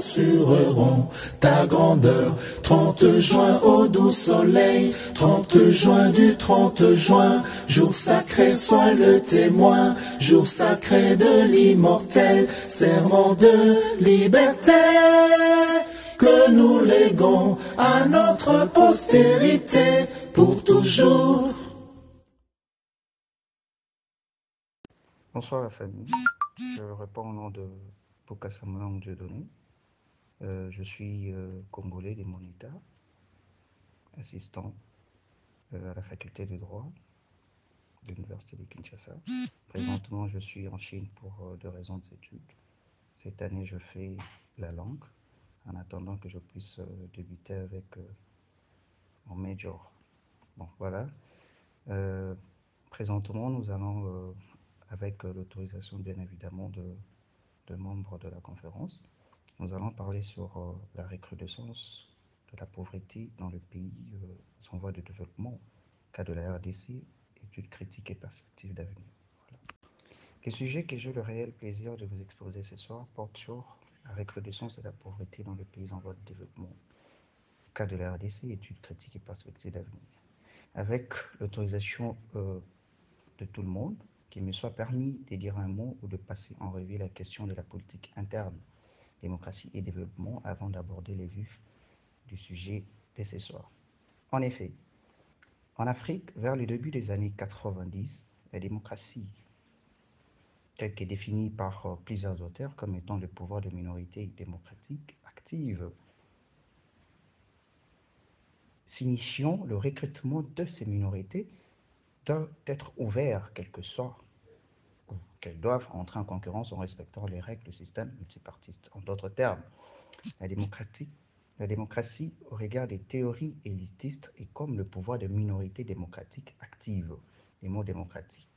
assureront ta grandeur. 30 juin au doux soleil, 30 juin du 30 juin, jour sacré soit le témoin, jour sacré de l'immortel, serment de liberté que nous léguons à notre postérité pour toujours. Bonsoir la famille, je réponds au nom de Pokasamon Dieudonné. Euh, je suis euh, congolais de mon état, assistant euh, à la faculté de droit de l'université de Kinshasa. Présentement, je suis en Chine pour deux raisons d'études. Cette année, je fais la langue en attendant que je puisse débuter avec mon major. Bon, voilà. Présentement, nous allons, avec l'autorisation bien évidemment de, de membres de la conférence, nous allons parler sur euh, la recrudescence de la pauvreté dans le pays euh, en voie de développement, cas de la RDC, études critiques et perspectives d'avenir. Voilà. Le sujet que j'ai le réel plaisir de vous exposer ce soir porte sur la recrudescence de la pauvreté dans le pays en voie de développement, cas de la RDC, études critiques et perspectives d'avenir. Avec l'autorisation euh, de tout le monde, qu'il me soit permis de dire un mot ou de passer en revue la question de la politique interne démocratie et développement avant d'aborder les vues du sujet de ce soir. En effet, en Afrique, vers le début des années 90, la démocratie, telle qu'est définie par euh, plusieurs auteurs comme étant le pouvoir de minorité démocratique active, signifiant le recrutement de ces minorités doit être ouvert, quel que soit qu'elles doivent entrer en concurrence en respectant les règles du système multipartiste. En d'autres termes, la démocratie, la démocratie, au regard des théories élitistes, est comme le pouvoir de minorité démocratique active. Le mot démocratique,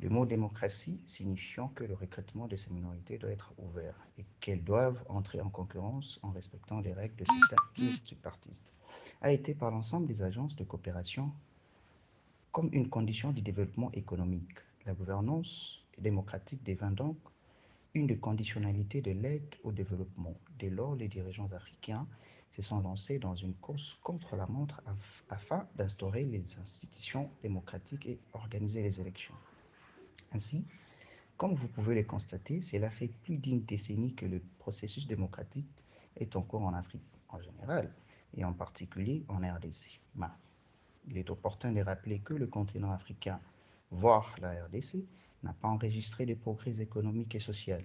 le mot démocratie signifiant que le recrutement de ces minorités doit être ouvert et qu'elles doivent entrer en concurrence en respectant les règles du système multipartiste, a été par l'ensemble des agences de coopération comme une condition du développement économique. La gouvernance démocratique devint donc une des conditionnalités de l'aide au développement. Dès lors, les dirigeants africains se sont lancés dans une course contre la montre af afin d'instaurer les institutions démocratiques et organiser les élections. Ainsi, comme vous pouvez le constater, cela fait plus d'une décennie que le processus démocratique est en cours en Afrique en général et en particulier en RDC. Mais il est opportun de rappeler que le continent africain, voire la RDC, n'a pas enregistré de progrès économiques et sociaux.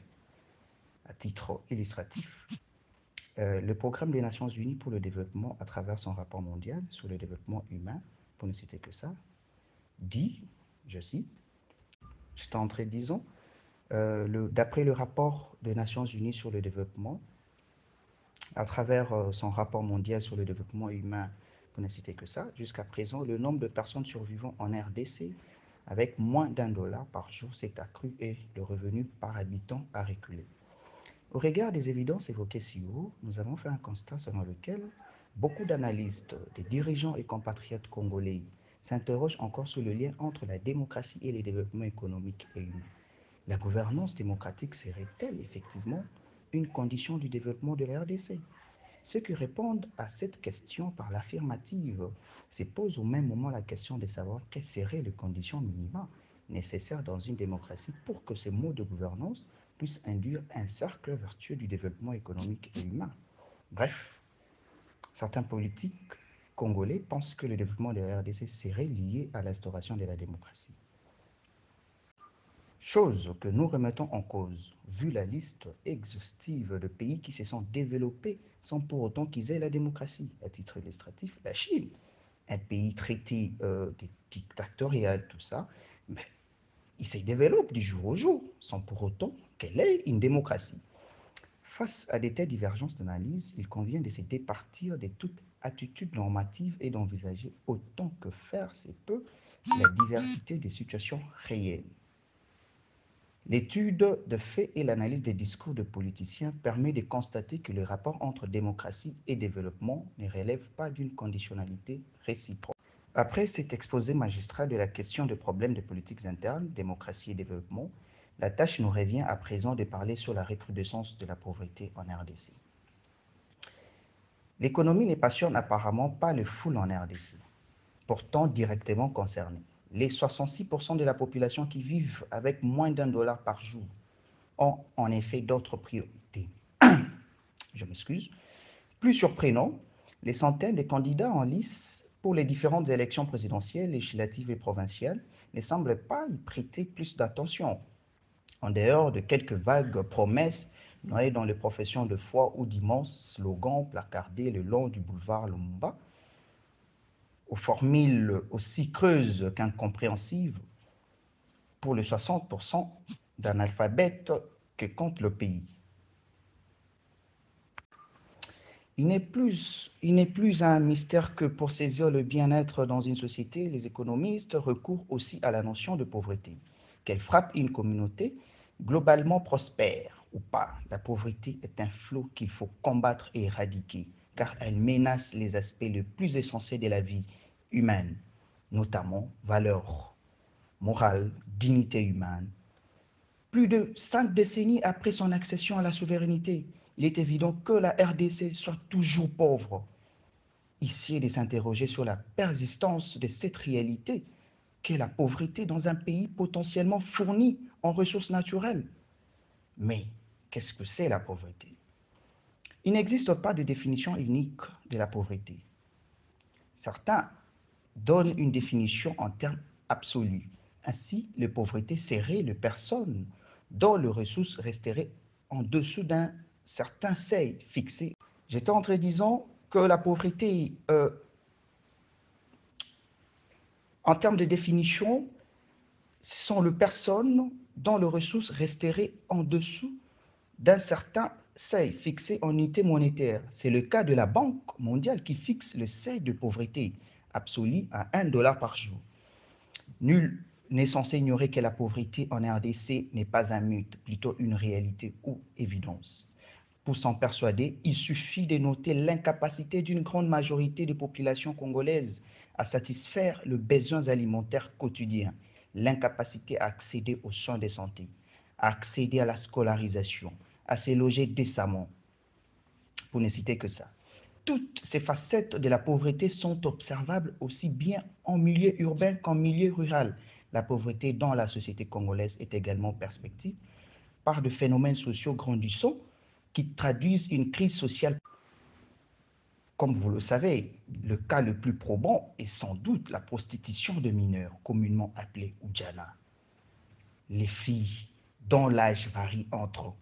À titre illustratif, euh, le programme des Nations Unies pour le développement, à travers son rapport mondial sur le développement humain, pour ne citer que ça, dit, je cite, c'est entré, disons, euh, d'après le rapport des Nations Unies sur le développement, à travers euh, son rapport mondial sur le développement humain, pour ne citer que ça, jusqu'à présent, le nombre de personnes survivant en RDC avec moins d'un dollar par jour s'est accru et le revenu par habitant a reculé. Au regard des évidences évoquées si haut, nous avons fait un constat selon lequel beaucoup d'analystes, des dirigeants et compatriotes congolais s'interrogent encore sur le lien entre la démocratie et le développement économique et humain. La gouvernance démocratique serait-elle effectivement une condition du développement de la RDC Ceux qui répondent à cette question par l'affirmative se posent au même moment la question de savoir quelles seraient les conditions minimales nécessaires dans une démocratie pour que ces modes de gouvernance puissent induire un cercle vertueux du développement économique et humain. Bref, certains politiques congolais pensent que le développement de la RDC serait lié à l'instauration de la démocratie. Chose que nous remettons en cause, vu la liste exhaustive de pays qui se sont développés sans pour autant qu'ils aient la démocratie. À titre illustratif, la Chine, un pays traité euh, dictatorial, tout ça, mais il se développe du jour au jour sans pour autant qu'elle ait une démocratie. Face à des telles divergences d'analyse, il convient de se départir de toute attitude normative et d'envisager autant que faire se peut la diversité des situations réelles. L'étude de faits et l'analyse des discours de politiciens permet de constater que le rapport entre démocratie et développement ne relève pas d'une conditionnalité réciproque. Après cet exposé magistral de la question des problèmes de politiques internes, démocratie et développement, La tâche nous revient à présent de parler sur la recrudescence de la pauvreté en RDC. L'économie ne passionne apparemment pas le foule en RDC, pourtant directement concerné. Les 66% de la population qui vivent avec moins d'un dollar par jour ont en effet d'autres priorités. Je m'excuse. Plus surprenant, les centaines de candidats en lice pour les différentes élections présidentielles, législatives et provinciales ne semblent pas y prêter plus d'attention. En dehors de quelques vagues promesses noyées dans les professions de foi ou d'immenses slogans placardés le long du boulevard Lumumba, aux formules aussi creuses qu'incompréhensibles pour les 60% d'analphabètes que compte le pays. Il n'est plus, plus un mystère que pour saisir le bien-être dans une société, les économistes recourent aussi à la notion de pauvreté. Qu'elle frappe une communauté globalement prospère ou pas, la pauvreté est un flot qu'il faut combattre et éradiquer, car elle menace les aspects les plus essentiels de la vie humaine, notamment valeurs morales, dignité humaine. Plus de cinq décennies après son accession à la souveraineté, il est évident que la RDC soit toujours pauvre. Ici est de s'interroger sur la persistance de cette réalité qu'est la pauvreté dans un pays potentiellement fourni en ressources naturelles. Mais qu'est-ce que c'est la pauvreté? Il n'existe pas de définition unique de la pauvreté. Certains donnent une définition en termes absolus. Ainsi, la pauvreté serait les personnes dont les ressources resteraient en dessous d'un certain seuil fixé. J'étais en train disant que la pauvreté, euh, en termes de définition, ce sont les personnes dont les ressources resteraient en dessous d'un certain seuil fixé en unité monétaire. C'est le cas de la Banque mondiale qui fixe le seuil de pauvreté absolue à 1 dollar par jour. Nul n'est censé ignorer que la pauvreté en RDC n'est pas un mythe, plutôt une réalité ou évidence. Pour s'en persuader, il suffit de noter l'incapacité d'une grande majorité des populations congolaises à satisfaire les besoins alimentaires quotidiens, l'incapacité à accéder aux soins de santé, à accéder à la scolarisation, à se loger décemment, pour ne citer que ça. Toutes ces facettes de la pauvreté sont observables aussi bien en milieu urbain qu'en milieu rural. La pauvreté dans la société congolaise est également perspective par des phénomènes sociaux grandissants qui traduisent une crise sociale comme vous le savez, le cas le plus probant est sans doute la prostitution de mineurs, communément appelée Oudjana. Les filles dont l'âge varie entre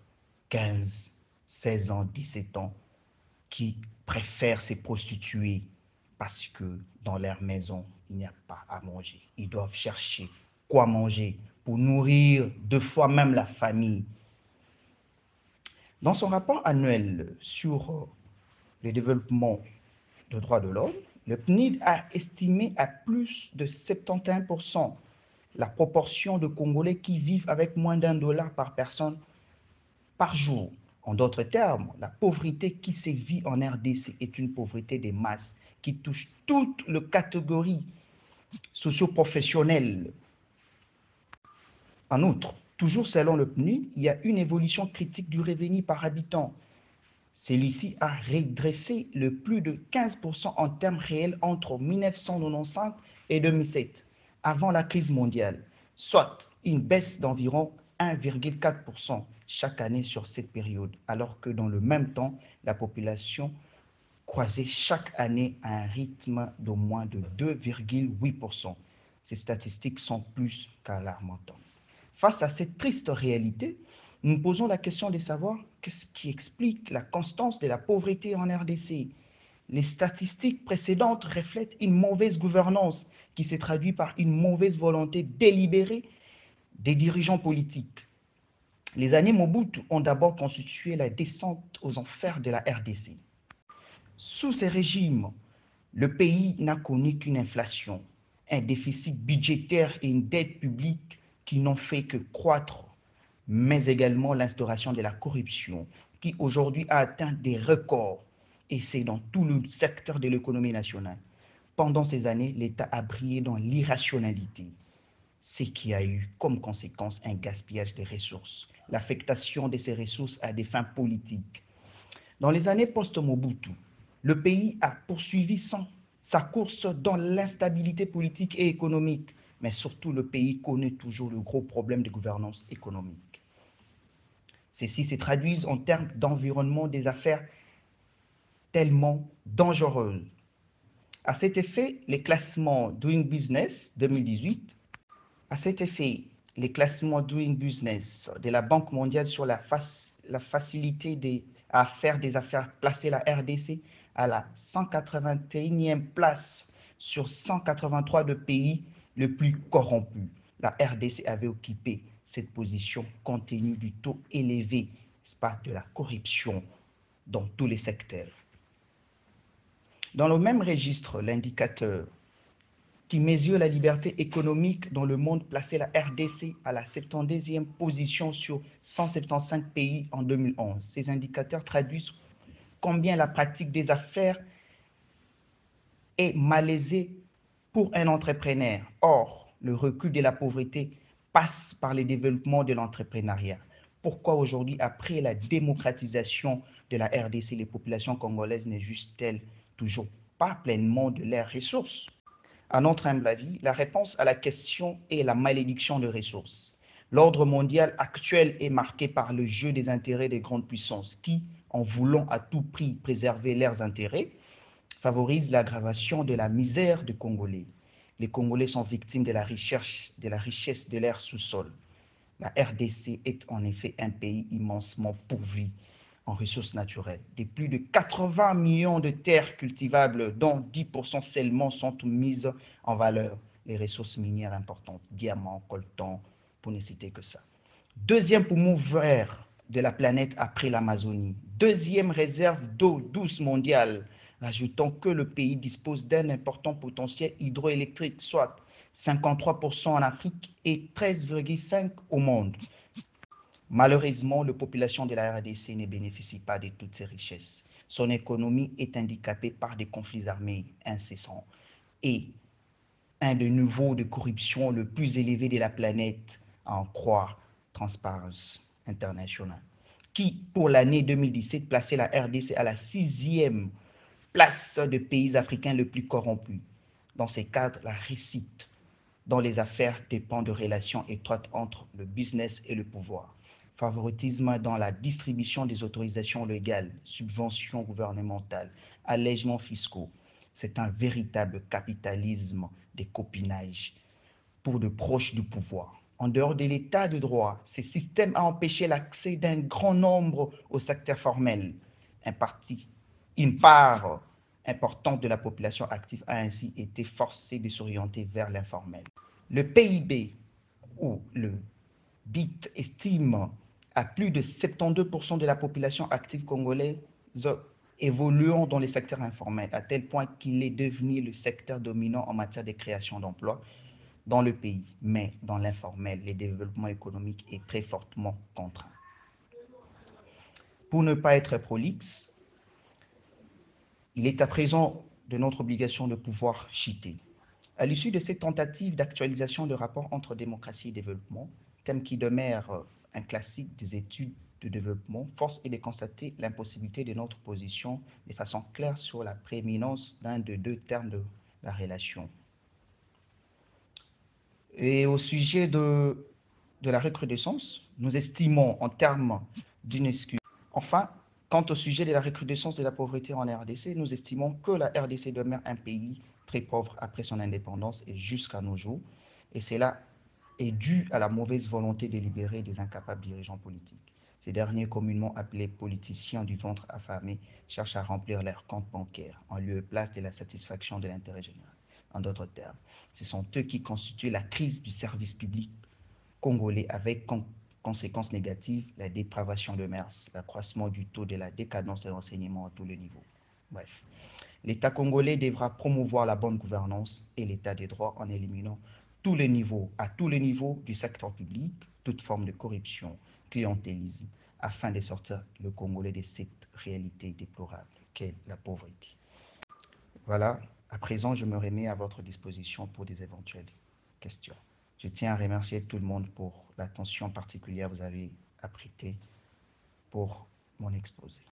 15, 16 ans, 17 ans, qui préfèrent se prostituer parce que dans leur maison, il n'y a pas à manger. Ils doivent chercher quoi manger pour nourrir deux fois même la famille. Dans son rapport annuel sur le développement des droits de l'homme, le PNID a estimé à plus de 71% la proportion de Congolais qui vivent avec moins d'un dollar par personne par jour. En d'autres termes, la pauvreté qui sévit en RDC est une pauvreté des masses qui touche toutes les catégories socio-professionnelles. En outre, toujours selon le PNUD, il y a une évolution critique du revenu par habitant celui-ci a redressé le plus de 15% en termes réels entre 1995 et 2007, avant la crise mondiale, soit une baisse d'environ 1,4% chaque année sur cette période, alors que dans le même temps, la population croisait chaque année à un rythme de moins de 2,8%. Ces statistiques sont plus qu'alarmantes. Face à cette triste réalité, nous posons la question de savoir qu'est-ce qui explique la constance de la pauvreté en RDC. Les statistiques précédentes reflètent une mauvaise gouvernance qui s'est traduite par une mauvaise volonté délibérée des dirigeants politiques. Les années Mobutu ont d'abord constitué la descente aux enfers de la RDC. Sous ces régimes, le pays n'a connu qu'une inflation, un déficit budgétaire et une dette publique qui n'ont fait que croître mais également l'instauration de la corruption qui aujourd'hui a atteint des records et c'est dans tout le secteur de l'économie nationale. Pendant ces années, l'État a brillé dans l'irrationalité. Ce qui a eu comme conséquence un gaspillage des ressources, l'affectation de ces ressources à des fins politiques. Dans les années post-Mobutu, le pays a poursuivi sa course dans l'instabilité politique et économique, mais surtout le pays connaît toujours le gros problème de gouvernance économique. Ceci se traduit en termes d'environnement des affaires tellement dangereux. À cet effet, les classements Doing Business 2018 à cet effet, les classements Doing Business de la Banque mondiale sur la, facilité à faire des affaires plaçaient la RDC à la 181e place sur 183 de pays le plus corrompus. La RDC avait occupé cette position compte tenu du taux élevé de la corruption dans tous les secteurs. Dans le même registre, l'indicateur qui mesure la liberté économique dans le monde plaçait la RDC à la 72e position sur 175 pays en 2011. Ces indicateurs traduisent combien la pratique des affaires est malaisée pour un entrepreneur. Or, le recul de la pauvreté passe par le développement de l'entrepreneuriat. Pourquoi aujourd'hui, après la démocratisation de la RDC, les populations congolaises ne jouissent-elles toujours pas pleinement de leurs ressources? À notre humble avis, la réponse à la question est la malédiction de ressources. L'ordre mondial actuel est marqué par le jeu des intérêts des grandes puissances qui, en voulant à tout prix préserver leurs intérêts, favorisent l'aggravation de la misère des Congolais. Les Congolais sont victimes de la richesse de, la richesse de l'air sous-sol. La RDC est en effet un pays immensement pourvu en ressources naturelles. Des plus de 80 millions de terres cultivables, dont 10% seulement sont mises en valeur. Les ressources minières importantes, diamants, coltan, pour ne citer que ça. Deuxième poumon vert de la planète après l'Amazonie. Deuxième réserve d'eau douce mondiale. Ajoutons que le pays dispose d'un important potentiel hydroélectrique, soit 53% en Afrique et 13,5% au monde. Malheureusement, la population de la RDC ne bénéficie pas de toutes ces richesses. Son économie est handicapée par des conflits armés incessants et un des niveaux de corruption le plus élevé de la planète, en croire Transparency International, qui, pour l'année 2017, plaçait la RDC à la sixième place de pays africains le plus corrompus. Dans ces cadres, la réussite dans les affaires dépend de relations étroites entre le business et le pouvoir favoritisme dans la distribution des autorisations légales, subventions gouvernementales, allègements fiscaux. C'est un véritable capitalisme des copinages pour de proches du pouvoir. En dehors de l'état de droit, ce système a empêché l'accès d'un grand nombre au secteur formel. Une part importante de la population active a ainsi été forcée de s'orienter vers l'informel. Le PIB ou le BIT estime à plus de 72% de la population active congolaise évoluant dans les secteurs informels, à tel point qu'il est devenu le secteur dominant en matière de création d'emplois dans le pays. Mais dans l'informel, le développement économique est très fortement contraint. Pour ne pas être prolixe, il est à présent de notre obligation de pouvoir chiter. À l'issue de cette tentative d'actualisation de rapport entre démocratie et développement, thème qui demeure un classique des études de développement, force est de constater l'impossibilité de notre position de façon claire sur la prééminence d'un de deux termes de la relation. Et au sujet de, de la recrudescence, nous estimons en termes d'une excuse. Enfin, quant au sujet de la recrudescence de la pauvreté en RDC, nous estimons que la RDC demeure un pays très pauvre après son indépendance et jusqu'à nos jours. Et c'est est due à la mauvaise volonté délibérée des incapables dirigeants politiques. Ces derniers, communément appelés politiciens du ventre affamé, cherchent à remplir leurs comptes bancaires en lieu et place de la satisfaction de l'intérêt général. En d'autres termes, ce sont eux qui constituent la crise du service public congolais avec comme conséquences négatives la dépravation de mers, l'accroissement du taux de la décadence de l'enseignement à tous les niveaux. Bref, l'État congolais devra promouvoir la bonne gouvernance et l'État des droits en éliminant tous les niveaux, à tous les niveaux du secteur public, toute forme de corruption, clientélisme, afin de sortir le Congolais de cette réalité déplorable qu'est la pauvreté. Voilà, à présent, je me remets à votre disposition pour des éventuelles questions. Je tiens à remercier tout le monde pour l'attention particulière que vous avez apprêtée pour mon exposé.